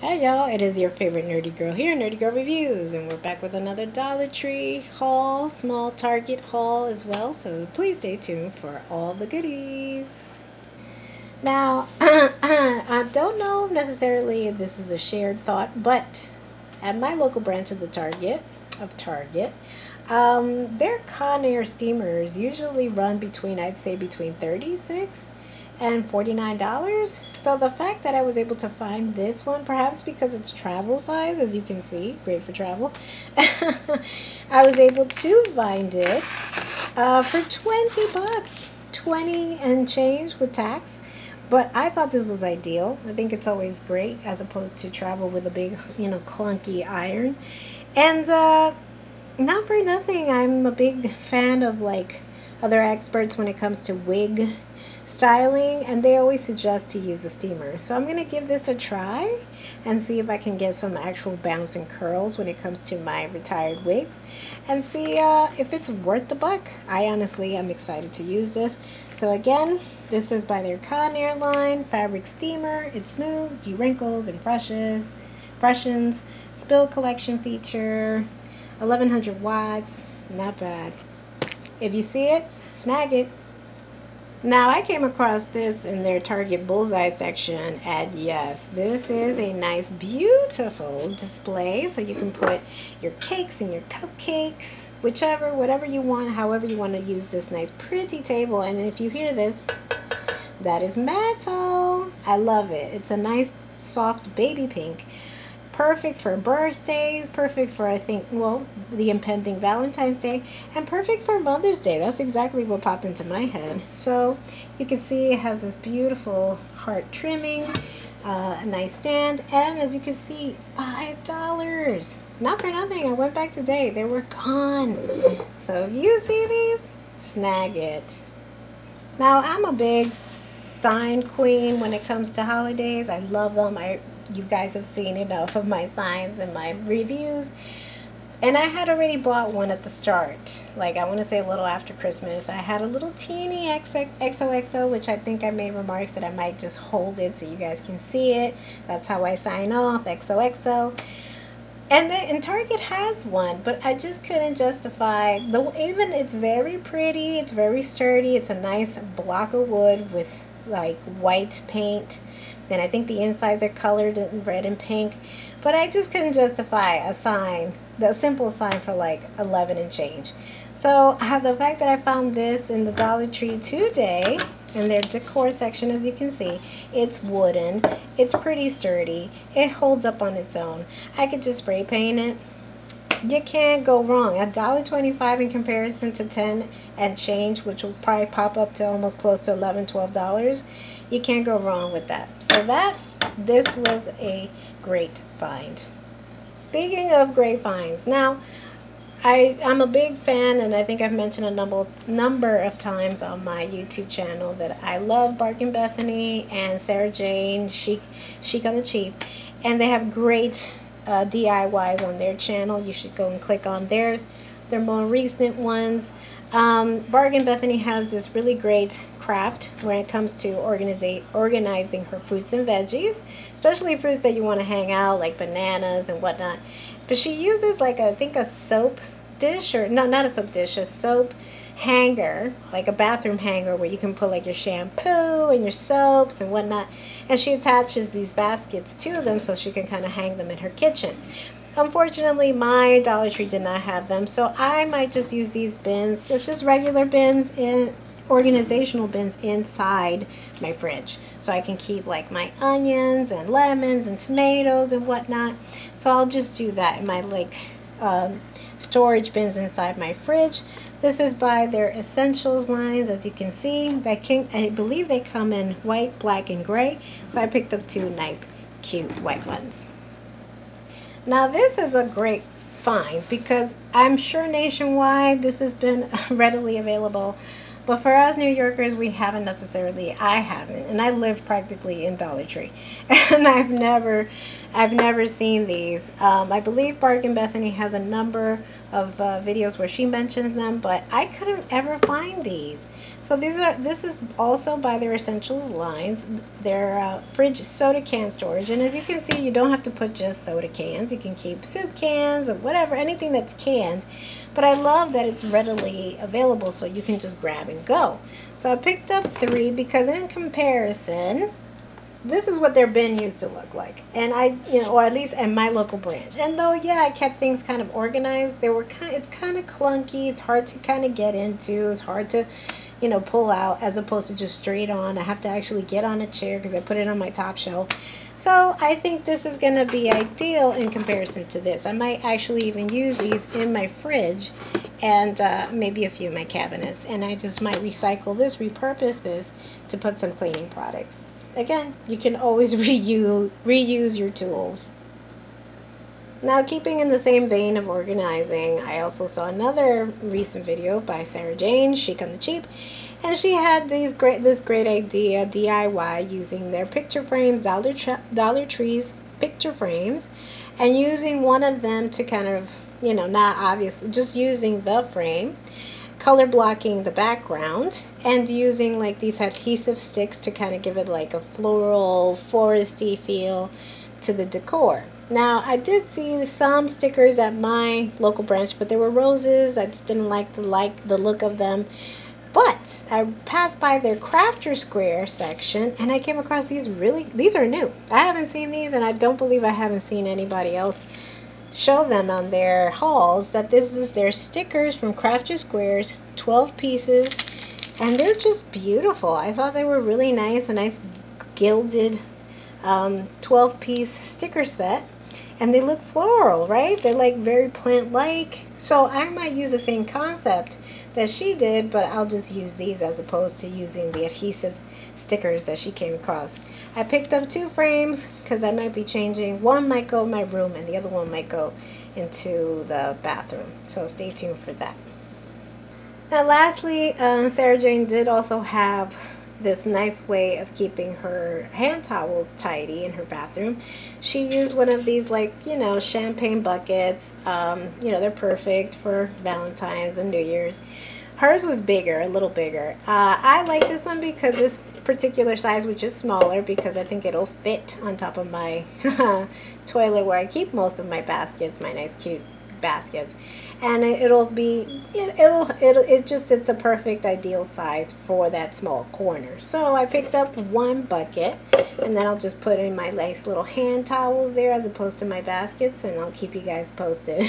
Hey y'all, it is your favorite nerdy girl here, Nerdy Girl Reviews, and we're back with another Dollar Tree haul, small Target haul as well, so please stay tuned for all the goodies. Now, I don't know necessarily if this is a shared thought, but at my local branch of the Target, of Target, um, their Conair steamers usually run between, I'd say between 36 and $49. So the fact that I was able to find this one, perhaps because it's travel size, as you can see, great for travel, I was able to find it uh, for 20 bucks, 20 and change with tax. But I thought this was ideal. I think it's always great as opposed to travel with a big, you know, clunky iron. And uh, not for nothing, I'm a big fan of like other experts when it comes to wig styling and they always suggest to use a steamer. So I'm going to give this a try and see if I can get some actual bounce and curls when it comes to my retired wigs and see uh, if it's worth the buck. I honestly am excited to use this. So again, this is by their Conair Airline fabric steamer. It's smooth, de-wrinkles and freshes, freshens, spill collection feature, 1100 watts, not bad. If you see it, snag it. Now I came across this in their Target Bullseye section and yes, this is a nice beautiful display so you can put your cakes and your cupcakes, whichever, whatever you want, however you want to use this nice pretty table and if you hear this, that is metal. I love it. It's a nice soft baby pink perfect for birthdays, perfect for, I think, well, the impending Valentine's Day, and perfect for Mother's Day. That's exactly what popped into my head. So you can see it has this beautiful heart trimming, uh, a nice stand, and as you can see, $5. Not for nothing, I went back today. They were gone. So if you see these, snag it. Now, I'm a big sign queen when it comes to holidays. I love them. I you guys have seen enough of my signs and my reviews. And I had already bought one at the start. Like, I want to say a little after Christmas. I had a little teeny XOXO, which I think I made remarks that I might just hold it so you guys can see it. That's how I sign off, XOXO. And, the, and Target has one, but I just couldn't justify the even it's very pretty, it's very sturdy, it's a nice block of wood with like white paint. And I think the insides are colored in red and pink. But I just couldn't justify a sign, the simple sign for like 11 and change. So I have the fact that I found this in the Dollar Tree today in their decor section as you can see. It's wooden. It's pretty sturdy. It holds up on its own. I could just spray paint it you can't go wrong. A dollar twenty-five in comparison to ten and change, which will probably pop up to almost close to eleven, twelve dollars. You can't go wrong with that. So that this was a great find. Speaking of great finds, now I, I'm a big fan, and I think I've mentioned a number number of times on my YouTube channel that I love Bargain Bethany and Sarah Jane Chic Chic on the Cheap, and they have great uh, DIYs on their channel. You should go and click on theirs. Their more recent ones. Um, Bargain Bethany has this really great craft when it comes to organizing her fruits and veggies, especially fruits that you want to hang out, like bananas and whatnot. But she uses like a, I think a soap dish, or no, not a soap dish, a soap hanger, like a bathroom hanger where you can put like your shampoo and your soaps and whatnot. And she attaches these baskets to them so she can kind of hang them in her kitchen. Unfortunately, my Dollar Tree did not have them, so I might just use these bins. It's just regular bins in organizational bins inside my fridge so I can keep like my onions and lemons and tomatoes and whatnot so I'll just do that in my like um, storage bins inside my fridge. This is by their Essentials lines. As you can see, they can, I believe they come in white, black, and gray. So I picked up two nice, cute white ones. Now this is a great find because I'm sure nationwide this has been readily available but for us New Yorkers, we haven't necessarily, I haven't, and I live practically in Dollar Tree. And I've never, I've never seen these. Um, I believe Bargain Bethany has a number of uh, videos where she mentions them, but I couldn't ever find these. So these are this is also by their Essentials lines. Their uh, fridge soda can storage, and as you can see, you don't have to put just soda cans. You can keep soup cans or whatever, anything that's canned. But I love that it's readily available, so you can just grab and go. So I picked up three because in comparison, this is what their bin used to look like. And i you know or at least in my local branch. And though yeah i kept things kind of organized they were kind it's kind of clunky it's hard to kind of get into it's hard to you know pull out as opposed to just straight on. I have to actually get on a chair because i put it on my top shelf. So i think this is going to be ideal in comparison to this. I might actually even use these in my fridge and uh, maybe a few of my cabinets. And i just might recycle this repurpose this to put some cleaning products again, you can always reuse, reuse your tools. Now, keeping in the same vein of organizing, I also saw another recent video by Sarah Jane, Chic on the Cheap, and she had these great this great idea DIY using their picture frames, Dollar, Dollar Tree's picture frames, and using one of them to kind of, you know, not obviously, just using the frame color blocking the background and using like these adhesive sticks to kind of give it like a floral foresty feel to the decor. Now I did see some stickers at my local branch but they were roses. I just didn't like the like the look of them. But I passed by their crafter square section and I came across these really these are new. I haven't seen these and I don't believe I haven't seen anybody else show them on their hauls that this is their stickers from Crafter Squares, 12 pieces, and they're just beautiful. I thought they were really nice, a nice gilded um, 12 piece sticker set. And they look floral, right? They're like very plant-like. So I might use the same concept that she did, but I'll just use these as opposed to using the adhesive stickers that she came across. I picked up two frames because I might be changing. One might go in my room and the other one might go into the bathroom. So stay tuned for that. Now lastly, uh, Sarah Jane did also have this nice way of keeping her hand towels tidy in her bathroom. She used one of these like, you know, champagne buckets. Um, you know, they're perfect for Valentine's and New Year's. Hers was bigger, a little bigger. Uh, I like this one because this particular size, which is smaller, because I think it'll fit on top of my toilet where I keep most of my baskets, my nice cute baskets. And it, will be it, it'll it'll it just it's a perfect ideal size for that small corner. So I picked up one bucket and then I'll just put in my nice little hand towels there as opposed to my baskets and I'll keep you guys posted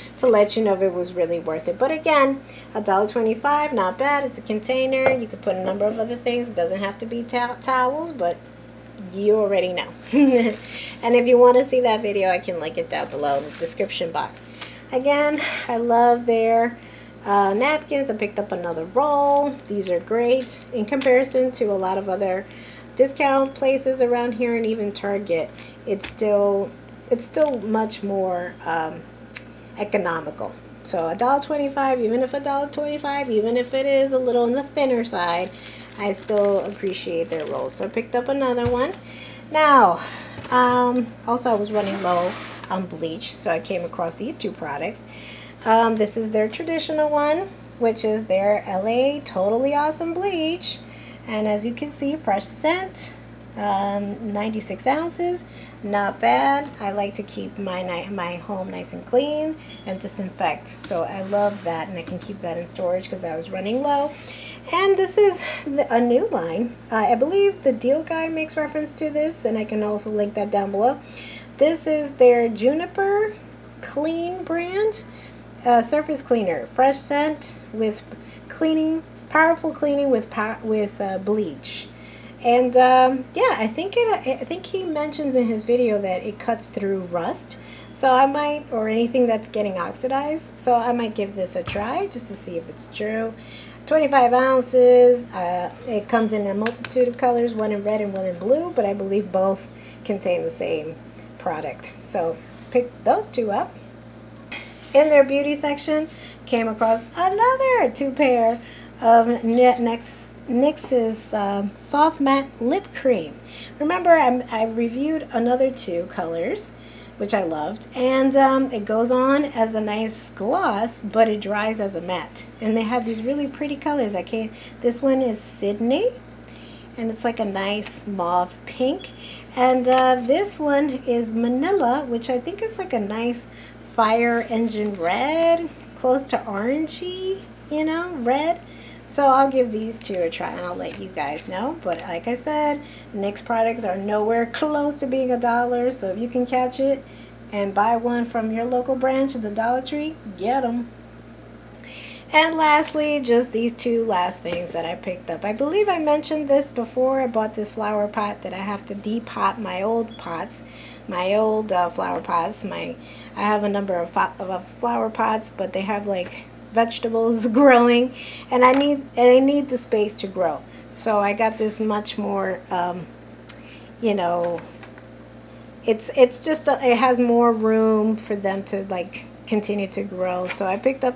to let you know if it was really worth it. But again a dollar twenty-five not bad. It's a container. You could put a number of other things. It doesn't have to be towels but you already know. And if you want to see that video I can link it down below in the description box Again, I love their uh, napkins. I picked up another roll. These are great in comparison to a lot of other discount places around here and even Target. It's still it's still much more um, economical. So a dollar twenty-five, even if a dollar twenty-five, even if it is a little on the thinner side, I still appreciate their rolls. So I picked up another one. Now, um, also I was running low on bleach. So I came across these two products. Um, this is their traditional one, which is their LA Totally Awesome Bleach. And as you can see, fresh scent, um, 96 ounces, not bad. I like to keep my my home nice and clean and disinfect. So I love that, and I can keep that in storage because I was running low. And this is a new line. Uh, I believe the deal guy makes reference to this, and I can also link that down below. This is their Juniper Clean brand uh, surface cleaner, fresh scent with cleaning, powerful cleaning with with uh, bleach. And um, yeah, I think it. I think he mentions in his video that it cuts through rust. So I might, or anything that's getting oxidized. So I might give this a try just to see if it's true. 25 ounces. Uh, it comes in a multitude of colors, one in red and one in blue, but I believe both contain the same product. So pick those two up. In their beauty section, came across another two pair of NYX, NYX's uh, Soft Matte Lip Cream. Remember, I'm, I reviewed another two colors. which I loved. And um, it goes on as a nice gloss, but it dries as a matte. And they have these really pretty colors. I can't, this one is Sydney, and it's like a nice mauve pink. And uh, this one is Manila, which I think is like a nice fire engine red, close to orangey, you know, red. So I'll give these two a try and I'll let you guys know. But like I said, NYX products are nowhere close to being a dollar. So if you can catch it and buy one from your local branch of the Dollar Tree, get them. And lastly, just these two last things that I picked up. I believe I mentioned this before. I bought this flower pot that I have to depot my old pots, my old uh, flower pots. My I have a number of, of flower pots, but they have like vegetables growing and I need and I need the space to grow so I got this much more um, you know it's it's just a, it has more room for them to like continue to grow so I picked up